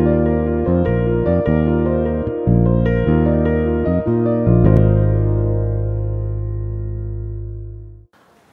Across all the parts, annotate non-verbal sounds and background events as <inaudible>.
Thank you.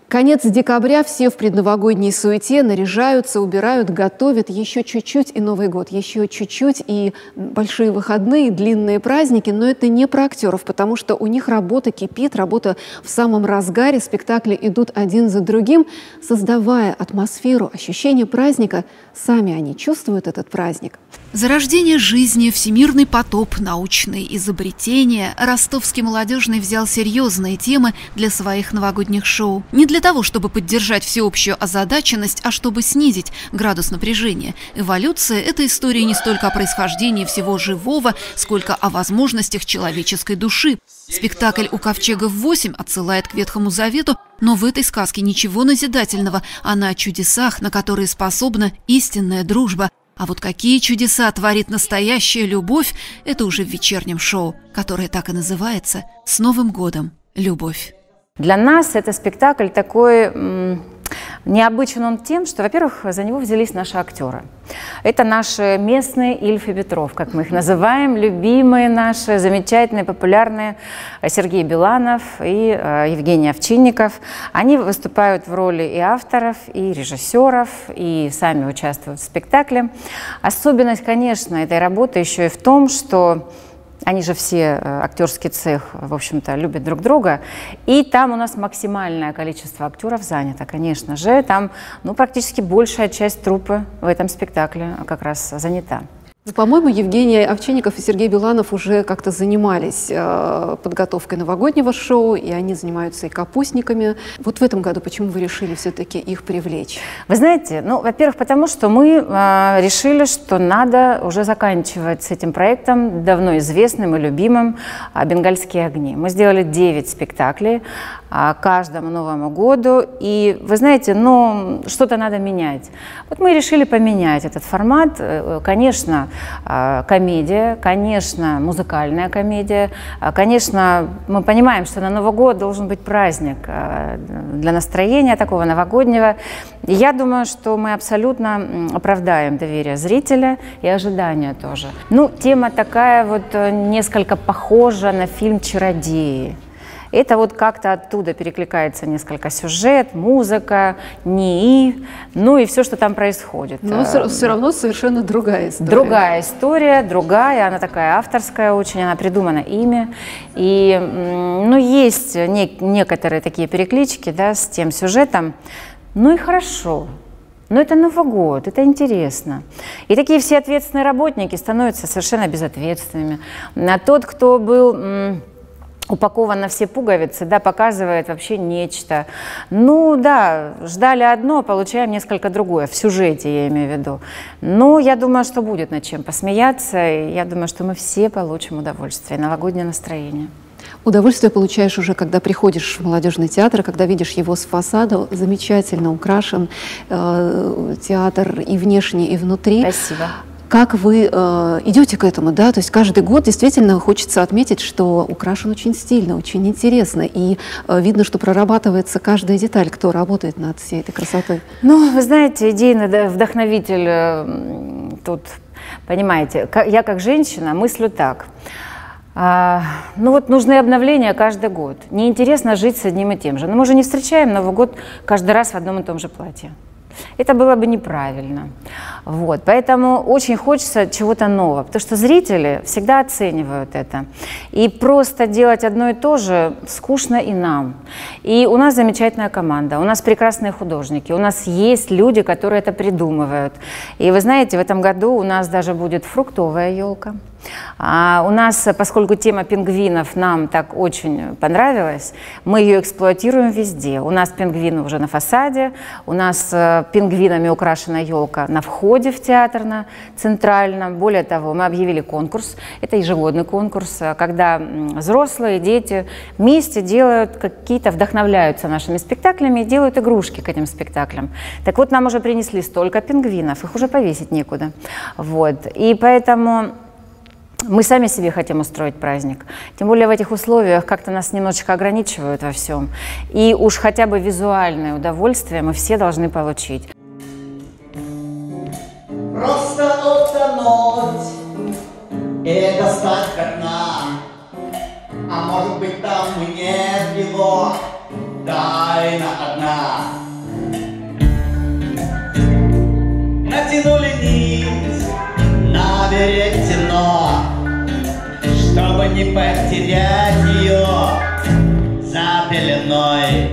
Конец декабря, все в предновогодней суете наряжаются, убирают, готовят еще чуть-чуть и Новый год, еще чуть-чуть и большие выходные, длинные праздники, но это не про актеров, потому что у них работа кипит, работа в самом разгаре, спектакли идут один за другим, создавая атмосферу, ощущение праздника, сами они чувствуют этот праздник. Зарождение жизни, всемирный потоп, научные изобретения. Ростовский молодежный взял серьезные темы для своих новогодних шоу. Не для того, чтобы поддержать всеобщую озадаченность, а чтобы снизить градус напряжения. Эволюция – это история не столько о происхождении всего живого, сколько о возможностях человеческой души. Спектакль «У ковчегов 8» отсылает к Ветхому Завету, но в этой сказке ничего назидательного, она о чудесах, на которые способна истинная дружба – а вот какие чудеса творит настоящая любовь, это уже в вечернем шоу, которое так и называется «С Новым годом! Любовь». Для нас это спектакль такой Необычен он тем, что, во-первых, за него взялись наши актеры. Это наши местные Ильф и Петров, как мы их называем, любимые наши, замечательные, популярные Сергей Биланов и э, Евгений Овчинников. Они выступают в роли и авторов, и режиссеров, и сами участвуют в спектакле. Особенность, конечно, этой работы еще и в том, что они же все, э, актерский цех, в общем-то, любят друг друга. И там у нас максимальное количество актеров занято, конечно же. Там ну, практически большая часть трупы в этом спектакле как раз занята. Ну, по-моему, Евгений Овчинников и Сергей Биланов уже как-то занимались э, подготовкой новогоднего шоу, и они занимаются и капустниками. Вот в этом году почему вы решили все-таки их привлечь? Вы знаете, ну, во-первых, потому что мы э, решили, что надо уже заканчивать с этим проектом, давно известным и любимым э, «Бенгальские огни». Мы сделали 9 спектаклей каждому Новому году, и, вы знаете, ну, что-то надо менять. Вот мы решили поменять этот формат. Конечно, комедия, конечно, музыкальная комедия. А, конечно, мы понимаем, что на Новый год должен быть праздник а, для настроения такого новогоднего. Я думаю, что мы абсолютно оправдаем доверие зрителя и ожидания тоже. Ну, тема такая вот э, несколько похожа на фильм «Чародеи». Это вот как-то оттуда перекликается несколько сюжет, музыка, НИИ, ну и все, что там происходит. Но все равно совершенно другая история. Другая история, другая, она такая авторская очень, она придумана ими. И, ну, есть не, некоторые такие переклички, да, с тем сюжетом. Ну и хорошо, но это Новый год, это интересно. И такие все ответственные работники становятся совершенно безответственными. А тот, кто был упакован на все пуговицы, да, показывает вообще нечто. Ну да, ждали одно, получаем несколько другое, в сюжете я имею в виду. Но я думаю, что будет над чем посмеяться, и я думаю, что мы все получим удовольствие, новогоднее настроение. Удовольствие получаешь уже, когда приходишь в молодежный театр, когда видишь его с фасада, замечательно украшен э, театр и внешне, и внутри. Спасибо как вы э, идете к этому, да, то есть каждый год действительно хочется отметить, что украшен очень стильно, очень интересно, и э, видно, что прорабатывается каждая деталь, кто работает над всей этой красотой. Ну, вы знаете, идейный вдохновитель э, тут, понимаете, я как женщина мыслю так. А, ну вот нужны обновления каждый год. Неинтересно жить с одним и тем же. Но мы же не встречаем Новый год каждый раз в одном и том же платье. Это было бы неправильно. Вот. Поэтому очень хочется чего-то нового, потому что зрители всегда оценивают это. И просто делать одно и то же скучно и нам. И у нас замечательная команда, у нас прекрасные художники, у нас есть люди, которые это придумывают. И вы знаете, в этом году у нас даже будет фруктовая елка. А у нас, поскольку тема пингвинов нам так очень понравилась, мы ее эксплуатируем везде. У нас пингвины уже на фасаде, у нас э, пингвинами украшена елка на входе в театр, на центральном. Более того, мы объявили конкурс, это ежегодный конкурс, э, когда взрослые, дети вместе делают какие-то, вдохновляются нашими спектаклями и делают игрушки к этим спектаклям. Так вот, нам уже принесли столько пингвинов, их уже повесить некуда. Вот. И поэтому мы сами себе хотим устроить праздник. Тем более в этих условиях как-то нас немножечко ограничивают во всем. И уж хотя бы визуальное удовольствие мы все должны получить. Просто бросать окна. А может быть там нет его тайна одна. Натянули не потерять ее за пеленой.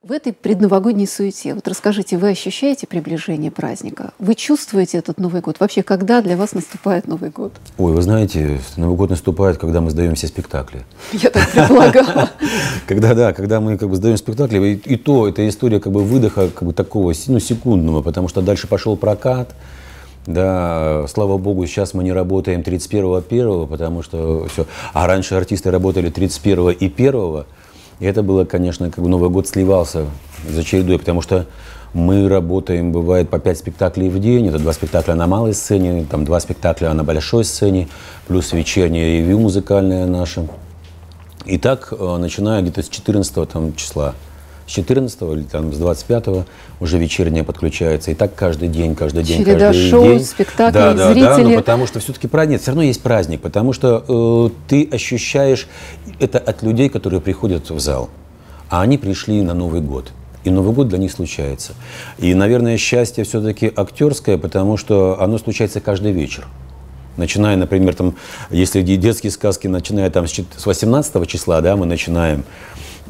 В этой предновогодней суете, вот расскажите, вы ощущаете приближение праздника? Вы чувствуете этот Новый год? Вообще, когда для вас наступает Новый год? Ой, вы знаете, Новый год наступает, когда мы сдаем все спектакли. Я так предполагала. <laughs> Когда, да, когда мы как бы сдаем спектакли, и, и то это история как бы выдоха как бы такого, ну, секундного, потому что дальше пошел прокат, да, слава богу, сейчас мы не работаем 31-1, потому что все. А раньше артисты работали 31 и 1 и это было, конечно, как бы Новый год сливался за чередой, потому что мы работаем, бывает, по пять спектаклей в день. Это два спектакля на малой сцене, там два спектакля на большой сцене, плюс вечернее ревью музыкальное наше. И так, э, начиная где-то с 14 там, числа, с 14 или там, с 25 уже вечерняя подключается. И так каждый день, каждый день, Череда каждый шоу, день. спектакли, да, да, зрители. Да, ну, потому что все-таки праздник, все равно есть праздник, потому что э, ты ощущаешь это от людей, которые приходят в зал. А они пришли на Новый год. И Новый год для них случается. И, наверное, счастье все-таки актерское, потому что оно случается каждый вечер. Начиная, например, там, если детские сказки, начиная там с 18 числа, да, мы начинаем,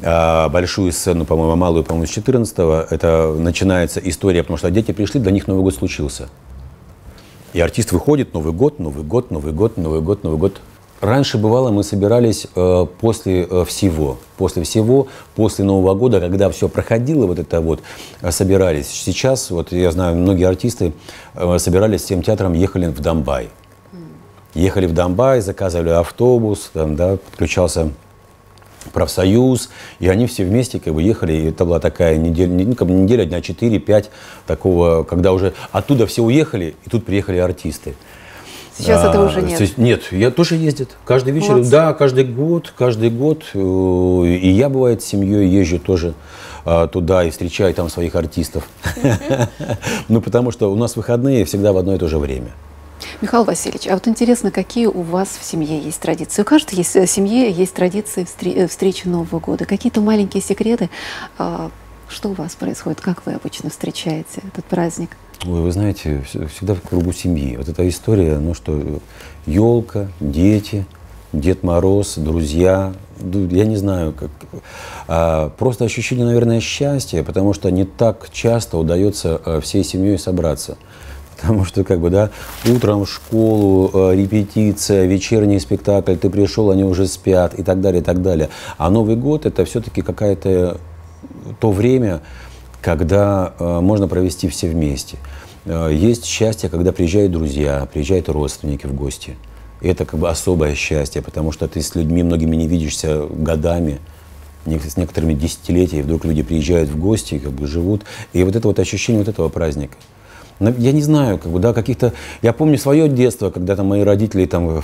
большую сцену, по-моему, малую, по-моему, с 14 это начинается история, потому что дети пришли, для них Новый год случился. И артист выходит, Новый год, Новый год, Новый год, Новый год, Новый год. Раньше бывало, мы собирались э, после э, всего, после всего, после Нового года, когда все проходило, вот это вот, э, собирались. Сейчас, вот я знаю, многие артисты э, собирались с тем театром, ехали в Донбай. Ехали в Донбай, заказывали автобус, там, да, подключался профсоюз, и они все вместе как бы ехали, и это была такая неделя, ну, как бы неделя, дня 4-5 такого, когда уже оттуда все уехали, и тут приехали артисты. Сейчас а, этого уже нет. Нет, я тоже ездит. Каждый вечер, Молодцы. да, каждый год, каждый год. э, И я, бывает, с семьей езжу тоже а, туда и встречаю там своих артистов. <laughs> Ну, потому что у нас выходные всегда в одно и то же время. Михаил Васильевич, а вот интересно, какие у вас в семье есть традиции? У каждой есть, э, семье есть традиции э, встречи Нового года. Какие-то маленькие секреты? А, Что у вас происходит? Как вы обычно встречаете этот праздник? Ой, вы знаете, вс- всегда в кругу семьи. Вот эта история, ну что, елка, дети, Дед Мороз, друзья, ну, я не знаю, как, а, просто ощущение, наверное, счастья, потому что не так часто удается а, всей семьей собраться. Потому что, как бы, да, утром в школу, э, репетиция, вечерний спектакль, ты пришел, они уже спят и так далее, и так далее. А Новый год это все-таки какая-то то время, когда э, можно провести все вместе. Э, есть счастье, когда приезжают друзья, приезжают родственники в гости. Это как бы особое счастье, потому что ты с людьми многими не видишься годами, с некоторыми десятилетиями, вдруг люди приезжают в гости, как бы живут. И вот это вот ощущение вот этого праздника. Но Я не знаю, как бы, да, каких-то... Я помню свое детство, когда там мои родители там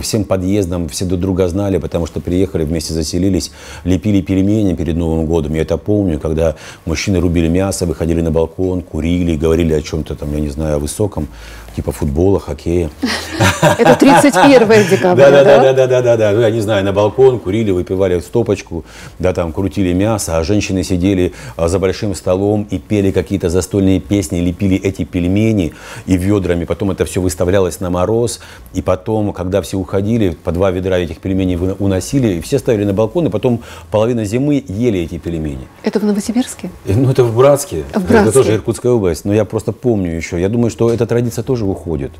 всем подъездом все друг друга знали, потому что приехали, вместе заселились, лепили пельмени перед Новым годом. Я это помню, когда мужчины рубили мясо, выходили на балкон, курили, говорили о чем-то там, я не знаю, о высоком, типа футбола, хоккея. <laughs> Это 31 декабря, Да, да, да? да, да, да, да. Ну, я не знаю, на балкон курили, выпивали стопочку, да, там крутили мясо, а женщины сидели а, за большим столом и пели какие-то застольные песни, лепили эти пельмени и ведрами. Потом это все выставлялось на мороз. И потом, когда все уходили, по два ведра этих пельменей уносили, и все ставили на балкон, и потом половина зимы ели эти пельмени. Это в Новосибирске? И, Ну, это в Братске. В Братске. Это тоже Иркутская область. Но я просто помню еще. Я думаю, что эта традиция тоже уходит.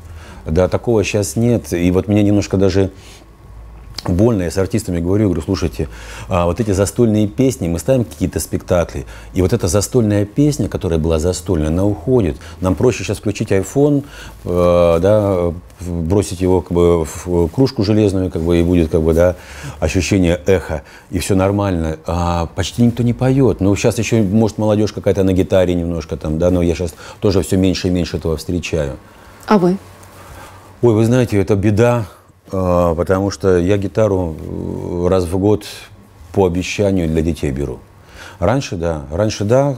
Да, такого сейчас нет. И вот меня немножко даже больно, я с артистами говорю, говорю, слушайте, а, вот эти застольные песни, мы ставим какие-то спектакли, и вот эта застольная песня, которая была застольная, она уходит. Нам проще сейчас включить iPhone, э, да, бросить его как бы, в кружку железную, как бы, и будет как бы, да, ощущение эха, и все нормально. А почти никто не поет. Ну, сейчас еще, может, молодежь какая-то на гитаре немножко там, да, но я сейчас тоже все меньше и меньше этого встречаю. А вы? Ой, вы знаете, это беда, э, потому что я гитару э, раз в год по обещанию для детей беру. Раньше, да. Раньше, да.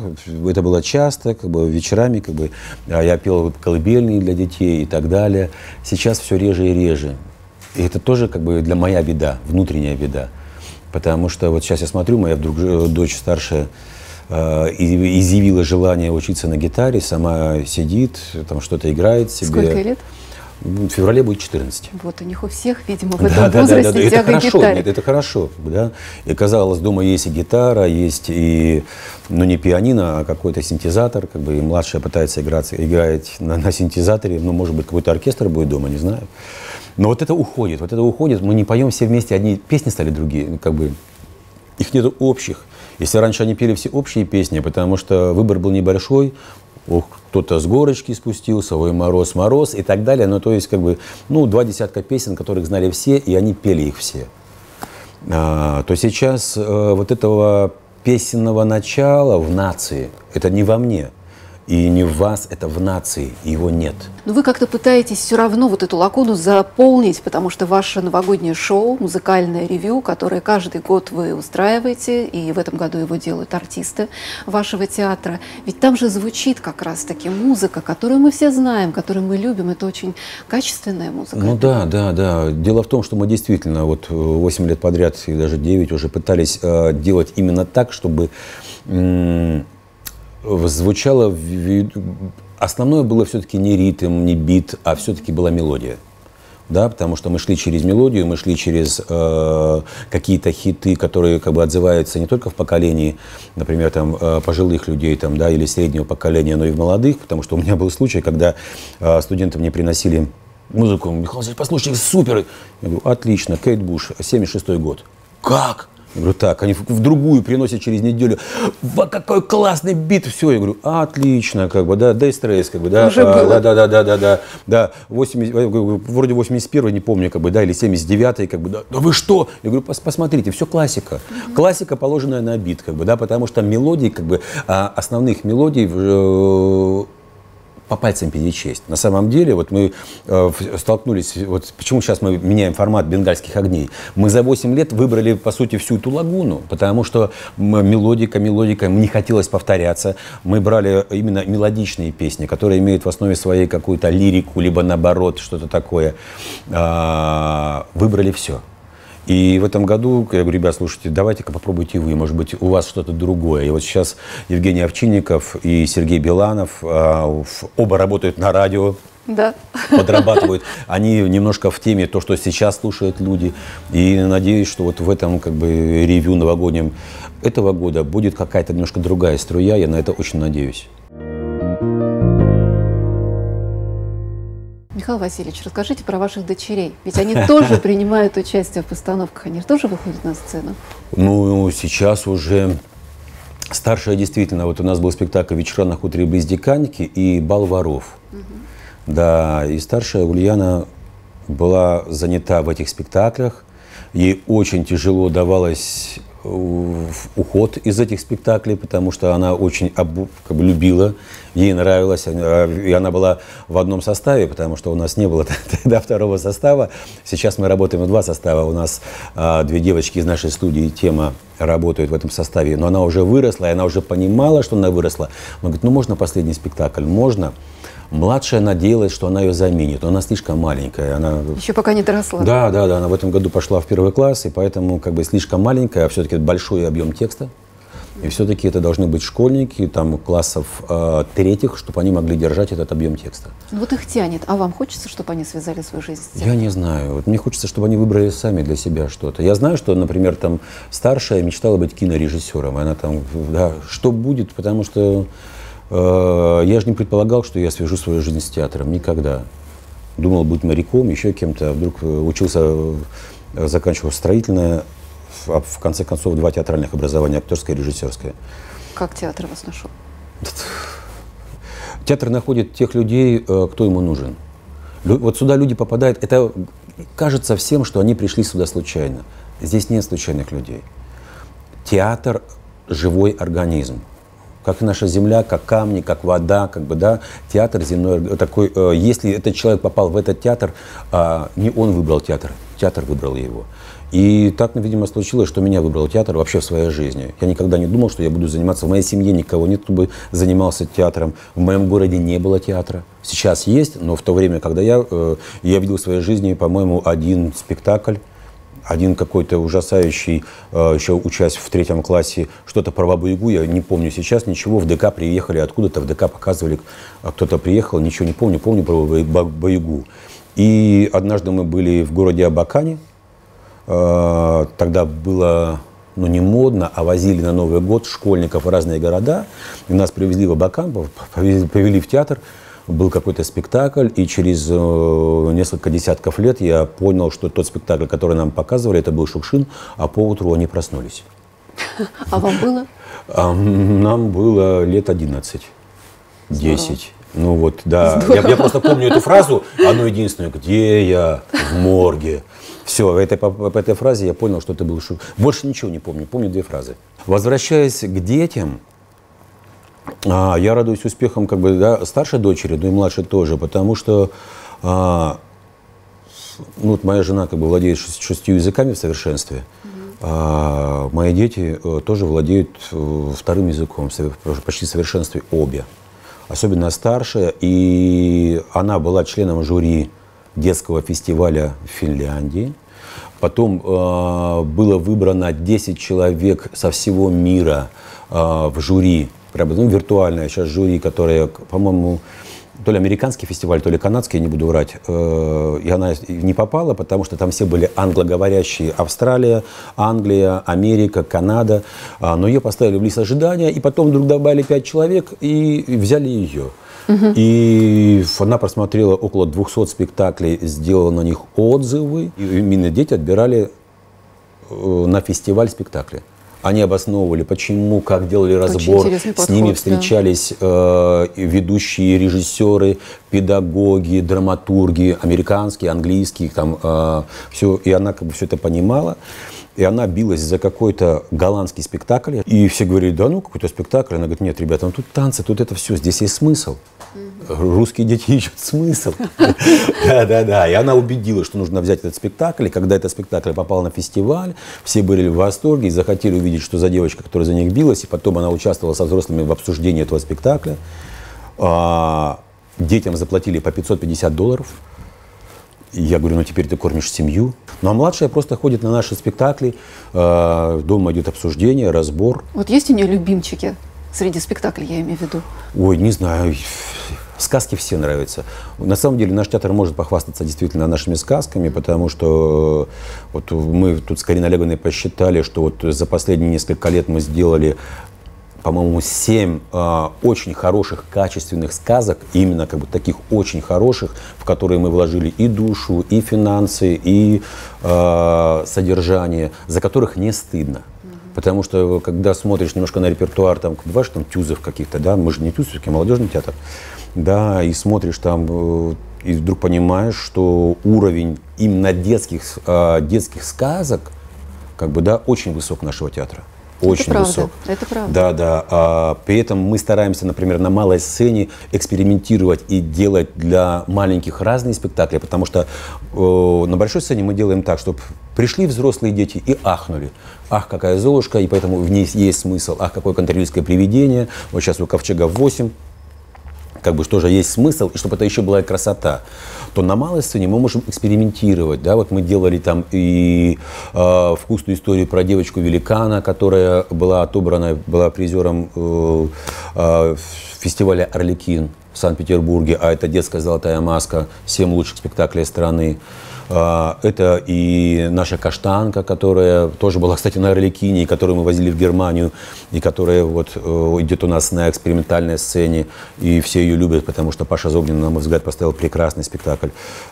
Это было часто, как бы вечерами, как бы а я пел колыбельные для детей и так далее. Сейчас все реже и реже. И это тоже как бы для моя беда, внутренняя беда. Потому что вот сейчас я смотрю, моя вдруг э, дочь старшая изъявила желание учиться на гитаре, сама сидит, там что-то играет себе. Сколько лет? В феврале будет 14. Вот у них у всех, видимо, в этом да, возрасте да, да, да. Это хорошо, нет, это хорошо, да. И казалось, дома есть и гитара, есть и, ну не пианино, а какой-то синтезатор, как бы и младшая пытается играть, играть на, на синтезаторе, ну может быть какой-то оркестр будет дома, не знаю. Но вот это уходит, вот это уходит, мы не поем все вместе, одни песни стали другие, как бы их нет общих. Если раньше они пели все общие песни, потому что выбор был небольшой, кто-то с горочки спустился, ой, мороз, мороз и так далее. Ну, то есть, как бы, ну, два десятка песен, которых знали все, и они пели их все. А, то сейчас э, вот этого песенного начала в нации, это не во мне – и не в вас, это в нации, его нет. Но вы как-то пытаетесь все равно вот эту лакуну заполнить, потому что ваше новогоднее шоу, музыкальное ревю, которое каждый год вы устраиваете, и в этом году его делают артисты вашего театра, ведь там же звучит как раз-таки музыка, которую мы все знаем, которую мы любим, это очень качественная музыка. Ну да, да, да. Дело в том, что мы действительно вот 8 лет подряд, и даже 9 уже пытались э, делать именно так, чтобы звучало, основное было все-таки не ритм, не бит, а все-таки была мелодия. Да, потому что мы шли через мелодию, мы шли через э, какие-то хиты, которые как бы отзываются не только в поколении, например, там э, пожилых людей там, да, или среднего поколения, но и в молодых, потому что у меня был случай, когда э, студенты мне приносили музыку, Михаил Васильевич, послушай, супер. Я говорю, отлично, Кейт Буш, 76 год. Как? Я говорю, так, они в другую приносят через неделю. Во, какой классный бит, все. Я говорю, отлично, как бы, да, дай стресс, как бы, да, Уже а, было. да, да, да, да, да, да, 80, вроде 81 не помню, как бы, да, или 79 как бы, да, да вы что? Я говорю, пос, посмотрите, все классика. Mm-hmm. Классика, положенная на бит, как бы, да, потому что мелодии, как бы, а, основных мелодий э, пальцам перечесть. На самом деле, вот мы э, столкнулись, вот почему сейчас мы меняем формат бенгальских огней. Мы за 8 лет выбрали, по сути, всю эту лагуну, потому что мелодика, мелодика, не хотелось повторяться. Мы брали именно мелодичные песни, которые имеют в основе своей какую-то лирику, либо наоборот, что-то такое. Э, выбрали все. И в этом году я говорю, ребят, слушайте, давайте-ка попробуйте вы, может быть, у вас что-то другое. И вот сейчас Евгений Овчинников и Сергей Биланов а, оба работают на радио, да. подрабатывают. Они немножко в теме то, что сейчас слушают люди. И надеюсь, что вот в этом как бы ревью новогоднем этого года будет какая-то немножко другая струя. Я на это очень надеюсь. Михаил Васильевич, расскажите про ваших дочерей. Ведь они <laughs> тоже принимают участие в постановках, они тоже выходят на сцену. Ну, сейчас уже старшая действительно, вот у нас был спектакль «Вечера на хуторе близ Диканьки» и «Бал воров». Угу. Да, и старшая Ульяна была занята в этих спектаклях. Ей очень тяжело давалось уход из этих спектаклей, потому что она очень как бы, любила, ей нравилось, и она была в одном составе, потому что у нас не было <laughs> тогда второго состава. Сейчас мы работаем в два состава. У нас а, две девочки из нашей студии «Тема» работают в этом составе, но она уже выросла, и она уже понимала, что она выросла. Она говорит, ну можно последний спектакль? Можно. Младшая надеялась, что она ее заменит, но она слишком маленькая. Она... Еще пока не доросла. Да, да, да. Она в этом году пошла в первый класс, и поэтому как бы слишком маленькая, а все-таки большой объем текста. И все-таки это должны быть школьники, там, классов э, третьих, чтобы они могли держать этот объем текста. Ну, вот их тянет. А вам хочется, чтобы они связали свою жизнь с тем? Я не знаю. Вот мне хочется, чтобы они выбрали сами для себя что-то. Я знаю, что, например, там старшая мечтала быть кинорежиссером. Она там, да, что будет, потому что я же не предполагал, что я свяжу свою жизнь с театром. Никогда. Думал быть моряком, еще кем-то. Вдруг э, учился, э, заканчивал строительное, а в конце концов два театральных образования, актерское и режиссерское. Как театр вас нашел? Театр находит тех людей, кто ему нужен. Вот сюда люди попадают, это кажется всем, что они пришли сюда случайно. Здесь нет случайных людей. Театр – живой организм как наша земля, как камни, как вода, как бы, да, театр земной такой, э, если этот человек попал в этот театр, э, не он выбрал театр, театр выбрал его. И так, видимо, случилось, что меня выбрал театр вообще в своей жизни. Я никогда не думал, что я буду заниматься. В моей семье никого нет, кто бы занимался театром. В моем городе не было театра. Сейчас есть, но в то время, когда я, э, я видел в своей жизни, по-моему, один спектакль один какой-то ужасающий, э, еще учась в третьем классе, что-то про Бабу Ягу, я не помню сейчас ничего, в ДК приехали откуда-то, в ДК показывали, а кто-то приехал, ничего не помню, помню про Бабу Ягу. И однажды мы были в городе Абакане, э, тогда было ну, не модно, а возили на Новый год школьников в разные города. И нас привезли в Абакан, повели в театр был какой-то спектакль, и через э, несколько десятков лет я понял, что тот спектакль, который нам показывали, это был Шукшин, а по утру они проснулись. А вам было? <laughs> нам было лет 11, 10. Ну вот, да. Я, я просто помню эту фразу, <laughs> одну единственную, где я в морге. Все, этой, по, по этой фразе я понял, что это был шут. Больше ничего не помню, помню две фразы. Возвращаясь к детям, а, я радуюсь успехам как бы, да, старшей дочери, но и младшей тоже, потому что а, ну, вот моя жена как бы владеет шестью языками в совершенстве. А, мои дети а, тоже владеют а, вторым языком, почти в совершенстве обе. Особенно старшая, и она была членом жюри детского фестиваля в Финляндии. Потом э, было выбрано 10 человек со всего мира э, в жюри прям, ну, виртуальное сейчас жюри, которое, по-моему, то ли американский фестиваль, то ли канадский, я не буду врать. Э, и она не попала, потому что там все были англоговорящие. Австралия, Англия, Америка, Канада. А, но ее поставили в лист ожидания, и потом вдруг добавили пять человек и взяли ее. Угу. И она просмотрела около 200 спектаклей, сделала на них отзывы. И именно дети отбирали э, на фестиваль спектакли. Они обосновывали, почему, как делали разбор. С ними встречались да. э, ведущие режиссеры, педагоги, драматурги, американские, английские, там э, все. И она как бы все это понимала. И она билась за какой-то голландский спектакль. И все говорили, да ну, какой-то спектакль. Она говорит, нет, ребята, ну тут танцы, тут это все, здесь есть смысл. Русские дети <laughs> ищут смысл. <laughs> Да-да-да. И она убедила, что нужно взять этот спектакль. И когда этот спектакль попал на фестиваль, все были в восторге и захотели увидеть, что за девочка, которая за них билась. И потом она участвовала со взрослыми в обсуждении этого спектакля. А, детям заплатили по 550 долларов. Я говорю, ну теперь ты кормишь семью. Ну а младшая просто ходит на наши спектакли, э, дома идет обсуждение, разбор. Вот есть у нее любимчики среди спектаклей, я имею в виду? Ой, не знаю. Сказки все нравятся. На самом деле наш театр может похвастаться действительно нашими сказками, потому что вот мы тут с Кариной Олеговной посчитали, что вот за последние несколько лет мы сделали по-моему, семь э, очень хороших, качественных сказок, именно как бы таких очень хороших, в которые мы вложили и душу, и финансы, и э, содержание, за которых не стыдно. Потому что когда смотришь немножко на репертуар, там, бываешь там тюзов каких-то, да, мы же не тюзов, а молодежный театр, да, и смотришь там, э, и вдруг понимаешь, что уровень именно детских, э, детских сказок, как бы, да, очень высок нашего театра очень это высок. Это правда. Да, да. А, при этом мы стараемся, например, на малой сцене экспериментировать и делать для маленьких разные спектакли, потому что э, на большой сцене мы делаем так, чтобы пришли взрослые дети и ахнули. Ах, какая Золушка, и поэтому в ней есть смысл. Ах, какое контролерское привидение. Вот сейчас у Ковчега 8 как бы что же есть смысл, и чтобы это еще была красота, то на малой сцене мы можем экспериментировать. Да? Вот мы делали там и э, вкусную историю про девочку-великана, которая была отобрана, была призером э, э, фестиваля «Орликин» в Санкт-Петербурге, а это «Детская золотая маска», семь лучших спектаклей страны. А, это и наша каштанка, которая тоже была, кстати, на Орликине, которую мы возили в Германию, и которая вот э, идет у нас на экспериментальной сцене, и все ее любят, потому что Паша Зогнин, на мой взгляд, поставил прекрасный спектакль.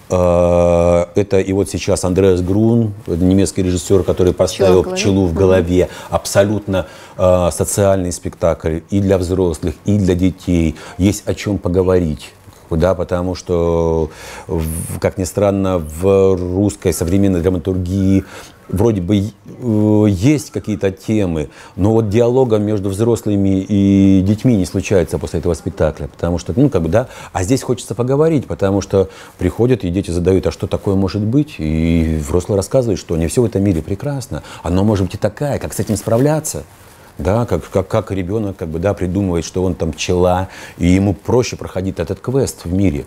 А, это и вот сейчас Андреас Грун, немецкий режиссер, который поставил «Пчелу в голове», абсолютно а, социальный спектакль и для взрослых, и для детей. Есть о чем поговорить да, потому что, как ни странно, в русской современной драматургии вроде бы э, есть какие-то темы, но вот диалога между взрослыми и детьми не случается после этого спектакля, потому что, ну, как бы, да, а здесь хочется поговорить, потому что приходят и дети задают, а что такое может быть, и взрослые рассказывают, что не все в этом мире прекрасно, оно может быть и такая, как с этим справляться да, как, как, как ребенок как бы, да, придумывает, что он там пчела, и ему проще проходить этот квест в мире.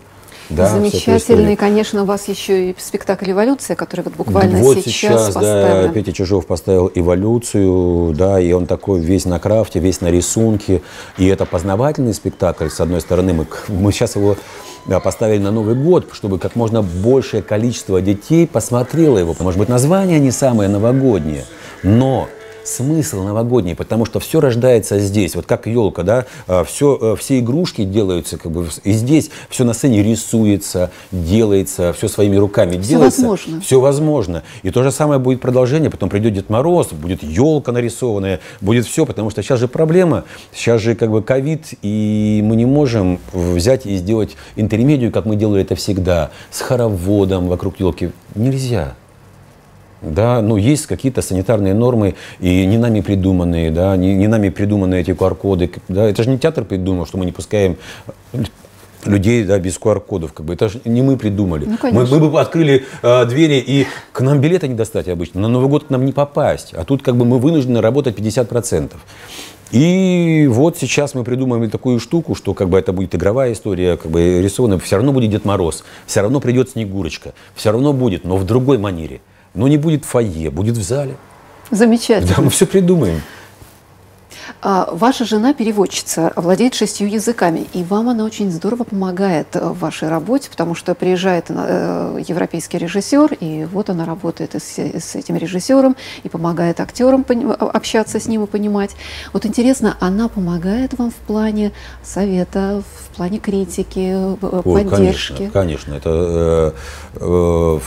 Да, Замечательный, конечно, у вас еще и спектакль «Эволюция», который вот буквально вот сейчас, сейчас поставлен. да, Петя Чижов поставил «Эволюцию», да, и он такой весь на крафте, весь на рисунке, и это познавательный спектакль, с одной стороны, мы, мы сейчас его да, поставили на Новый год, чтобы как можно большее количество детей посмотрело его. Может быть, название не самое новогоднее, но смысл новогодний, потому что все рождается здесь, вот как елка, да, все, а, все игрушки делаются, как бы, и здесь все на сцене рисуется, делается, все своими руками все делается. возможно. Все возможно. И то же самое будет продолжение, потом придет Дед Мороз, будет елка нарисованная, будет все, потому что сейчас же проблема, сейчас же как бы ковид, и мы не можем взять и сделать интермедию, как мы делали это всегда, с хороводом вокруг елки. Нельзя. Да, ну есть какие-то санитарные нормы, и не нами придуманные, да, не, не нами придуманные эти QR-коды. Да, это же не театр придумал, что мы не пускаем людей да, без QR-кодов. Как бы. Это же не мы придумали. Ну, мы, мы бы открыли э, двери, и к нам билеты не достать обычно. На Новый год к нам не попасть. А тут как бы мы вынуждены работать 50%. И вот сейчас мы придумаем такую штуку, что как бы это будет игровая история, как бы рисованная. Все равно будет Дед Мороз, все равно придет Снегурочка, все равно будет, но в другой манере. Но не будет в фойе, будет в зале. Замечательно. Да, мы все придумаем. А, ваша жена переводчица, владеет шестью языками, и вам она очень здорово помогает э, в вашей работе, потому что приезжает э, европейский режиссер, и вот она работает с, с этим режиссером и помогает актерам общаться с ним и понимать. Вот интересно, она помогает вам в плане совета, в плане критики, э, Ой, поддержки? Конечно, конечно. это э, э,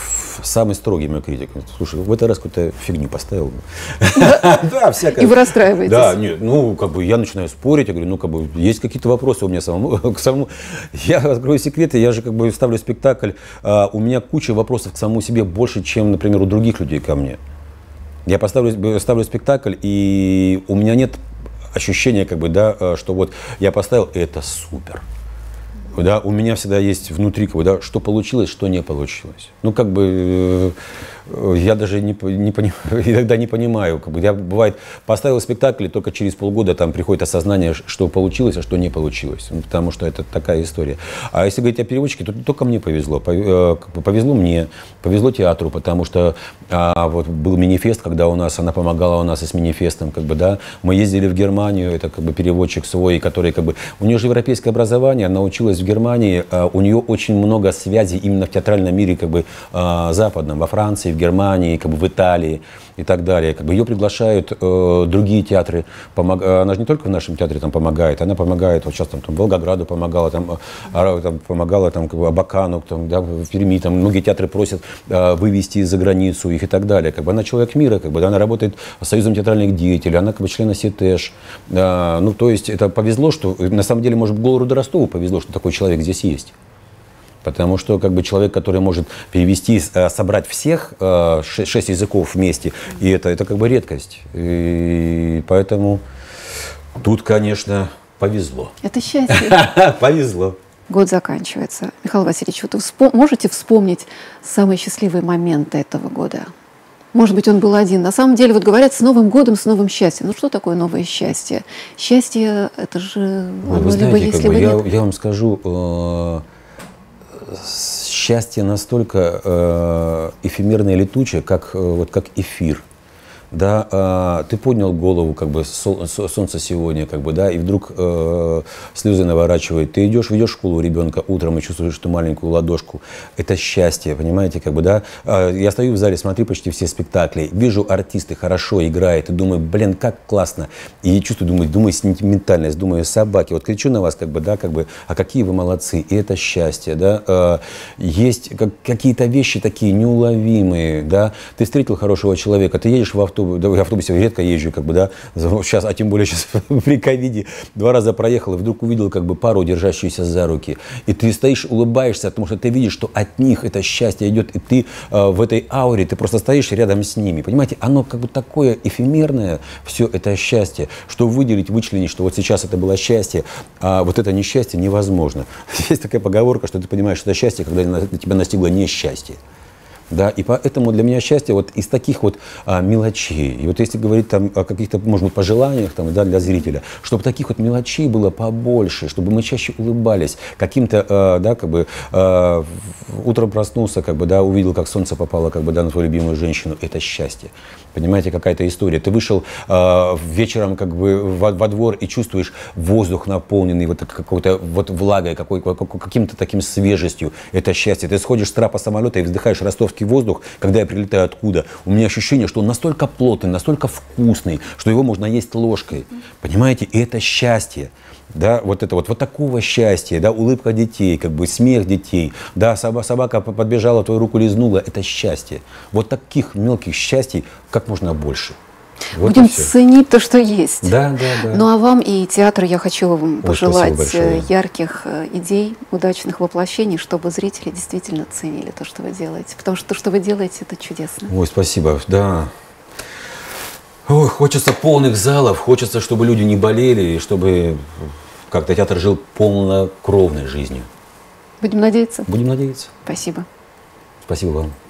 самый строгий мой критик. Слушай, в этот раз какую-то фигню поставил. <laughs> Да, всякое. И вы расстраиваетесь? Да, нет, ну, как бы я начинаю спорить, я говорю, ну, как бы есть какие-то вопросы у меня самому, <laughs> к самому. Я открою секреты, я же как бы ставлю спектакль, а, у меня куча вопросов к самому себе больше, чем, например, у других людей ко мне. Я поставлю, ставлю спектакль, и у меня нет ощущения, как бы, да, а, что вот я поставил, это супер. Да, у меня всегда есть внутри, да, что получилось, что не получилось. Ну, как бы, э, я даже не, не понимаю, <laughs> иногда не понимаю. Как бы, я, бывает, поставил спектакль, и только через полгода там приходит осознание, что получилось, а что не получилось. Ну, потому что это такая история. А если говорить о переводчике, то только мне повезло. Э, повезло мне, повезло театру, потому что а, вот был манифест, когда у нас, она помогала у нас и с манифестом, как бы, да. Мы ездили в Германию, это как бы переводчик свой, который как бы, у нее же европейское образование, она училась в Германии, а, у нее очень много связей именно в театральном мире, как бы, а, западном, во Франции, в Германии, как бы в Италии и так далее. Как бы ее приглашают э, другие театры. Помог... Она же не только в нашем театре там помогает, она помогает, вот сейчас там, там Волгограду помогала, там, а, там помогала там, как бы, Абакану, там, да, в Перми, там многие театры просят э, вывести за границу их и так далее. Как бы она человек мира, как бы, да, она работает Союзом театральных деятелей, она как бы член СИТЭШ. Э, ну, то есть это повезло, что на самом деле, может, Голоруду Ростову повезло, что такой человек здесь есть. Потому что как бы человек, который может перевести, э, собрать всех э, шесть языков вместе, и это, это как бы редкость. И поэтому тут, конечно, повезло. Это счастье. <laughs> Повезло. Год заканчивается. Михаил Васильевич, вот вы вспом- можете вспомнить самые счастливые моменты этого года? Может быть, он был один. На самом деле, вот говорят, с Новым годом, с новым счастьем. Ну что такое новое счастье? Счастье, это же Вы, вы знаете, либо есть, либо я. Я вам скажу, э, счастье настолько э, эфемерное и летучее, как, э, вот, как эфир да, э, ты поднял голову, как бы сол, солнце сегодня, как бы, да, и вдруг э, слезы наворачивает. Ты идешь, ведешь школу ребенка утром и чувствуешь что маленькую ладошку. Это счастье, понимаете, как бы, да. Э, я стою в зале, смотрю почти все спектакли, вижу артисты хорошо играют, и думаю, блин, как классно. И чувствую, думаю, думаю сентиментальность, думаю, собаки. Вот кричу на вас, как бы, да, как бы, а какие вы молодцы, и это счастье, да. Э, есть как, какие-то вещи такие неуловимые, да. Ты встретил хорошего человека, ты едешь в автобус, автобусе, да, автобусе редко езжу, как бы, да, <laughs> сейчас, а тем более сейчас <laughs> при ковиде, два раза проехал, и вдруг увидел, как бы, пару, держащуюся за руки. И ты стоишь, улыбаешься, потому что ты видишь, что от них это счастье идет, и ты э, в этой ауре, ты просто стоишь рядом с ними. Понимаете, оно как бы такое эфемерное, все это счастье, что выделить, вычленить, что вот сейчас это было счастье, а вот это несчастье невозможно. <laughs> Есть такая поговорка, что ты понимаешь, что это счастье, когда тебя настигло несчастье. Да, и поэтому для меня счастье вот из таких вот а, мелочей. И вот если говорить там о каких-то, может быть, пожеланиях там, да, для зрителя, чтобы таких вот мелочей было побольше, чтобы мы чаще улыбались, каким-то, а, да, как бы, а, утром проснулся, как бы, да, увидел, как солнце попало, как бы, да, на твою любимую женщину, это счастье. Понимаете, какая-то история. Ты вышел э, вечером как бы во, во двор и чувствуешь воздух наполненный вот какой-то вот влагой, какой, каким-то таким свежестью. Это счастье. Ты сходишь с трапа самолета и вздыхаешь ростовский воздух, когда я прилетаю откуда. У меня ощущение, что он настолько плотный, настолько вкусный, что его можно есть ложкой. Понимаете? И это счастье да, вот это вот, вот такого счастья, да, улыбка детей, как бы смех детей, да, собака, подбежала, твою руку лизнула, это счастье. Вот таких мелких счастий как можно больше. Вот Будем ценить то, что есть. Да, да, да. Ну а вам и театру я хочу вам пожелать Ой, ярких э, идей, удачных воплощений, чтобы зрители действительно ценили то, что вы делаете. Потому что то, что вы делаете, это чудесно. Ой, спасибо, да. Ой, хочется полных залов, хочется, чтобы люди не болели, и чтобы как-то театр жил полнокровной жизнью. Будем надеяться. Будем надеяться. Спасибо. Спасибо вам.